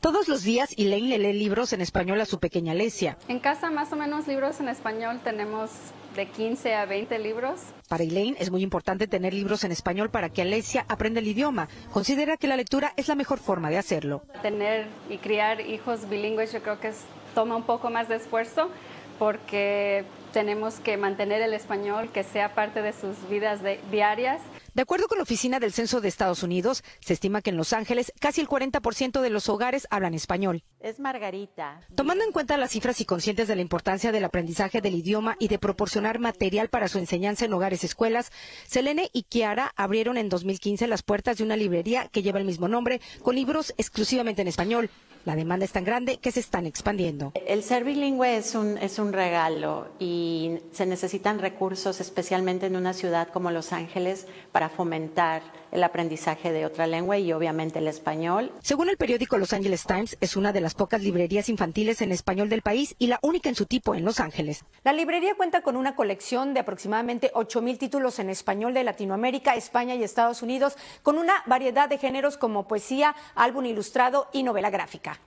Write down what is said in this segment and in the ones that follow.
Todos los días Elaine le lee libros en español a su pequeña Alesia. En casa más o menos libros en español tenemos de 15 a 20 libros. Para Elaine es muy importante tener libros en español para que Alesia aprenda el idioma. Considera que la lectura es la mejor forma de hacerlo. Tener y criar hijos bilingües yo creo que es, toma un poco más de esfuerzo porque tenemos que mantener el español que sea parte de sus vidas diarias. De acuerdo con la Oficina del Censo de Estados Unidos, se estima que en Los Ángeles casi el 40% de los hogares hablan español. Es Margarita. Tomando en cuenta las cifras y conscientes de la importancia del aprendizaje del idioma y de proporcionar material para su enseñanza en hogares y escuelas, Selene y Kiara abrieron en 2015 las puertas de una librería que lleva el mismo nombre, con libros exclusivamente en español. La demanda es tan grande que se están expandiendo. El ser bilingüe es un, es un regalo y se necesitan recursos, especialmente en una ciudad como Los Ángeles, para fomentar el aprendizaje de otra lengua y obviamente el español. Según el periódico Los Angeles Times, es una de las pocas librerías infantiles en español del país y la única en su tipo en Los Ángeles. La librería cuenta con una colección de aproximadamente 8.000 títulos en español de Latinoamérica, España y Estados Unidos, con una variedad de géneros como poesía, álbum ilustrado y novela gráfica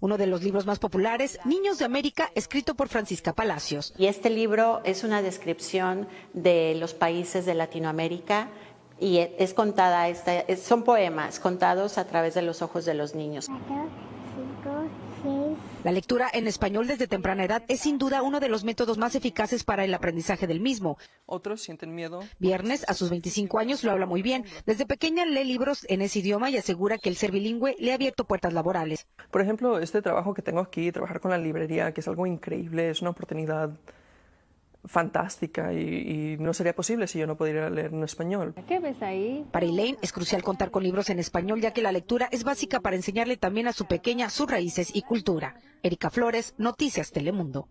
uno de los libros más populares, Niños de América, escrito por Francisca Palacios. Y este libro es una descripción de los países de Latinoamérica y es contada, son poemas contados a través de los ojos de los niños. La lectura en español desde temprana edad es sin duda uno de los métodos más eficaces para el aprendizaje del mismo. Otros sienten miedo. Viernes, a sus 25 años, lo habla muy bien. Desde pequeña lee libros en ese idioma y asegura que el ser bilingüe le ha abierto puertas laborales. Por ejemplo, este trabajo que tengo aquí, trabajar con la librería, que es algo increíble, es una oportunidad fantástica y, no sería posible si yo no pudiera leer en español. ¿Qué ves ahí? Para Elaine es crucial contar con libros en español ya que la lectura es básica para enseñarle también a su pequeña sus raíces y cultura. Erika Flores, Noticias Telemundo.